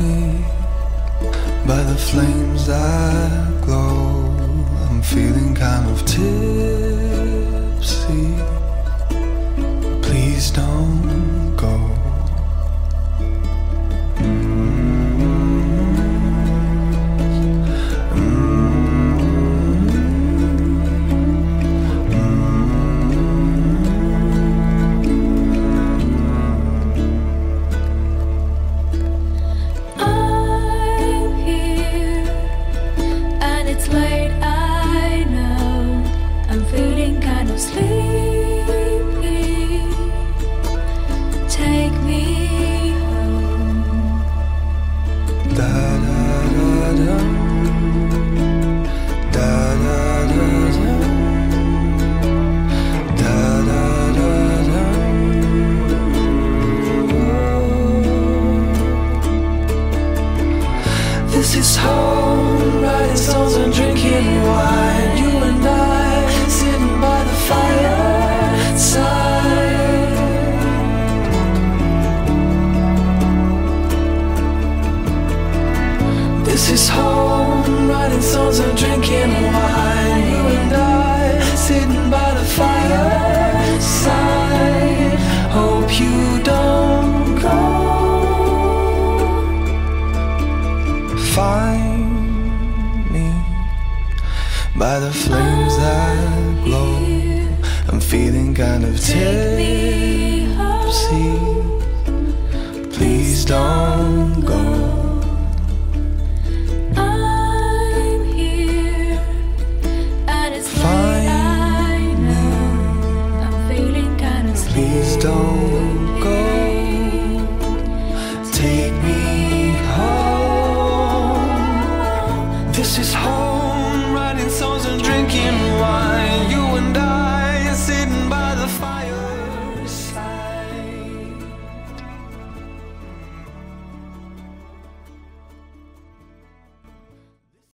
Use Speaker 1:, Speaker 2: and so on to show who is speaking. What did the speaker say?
Speaker 1: me by the flames that glow.
Speaker 2: I'm feeling kind of
Speaker 1: tipsy. Please don't go. This is home, writing songs and drinking wine. This is home, writing songs and drinking wine. You and I sitting by the fireside. Hope you don't go. Find me by the flames that glow. I'm feeling kind of tipsy. Don't go.
Speaker 2: Take me home.
Speaker 1: This is home.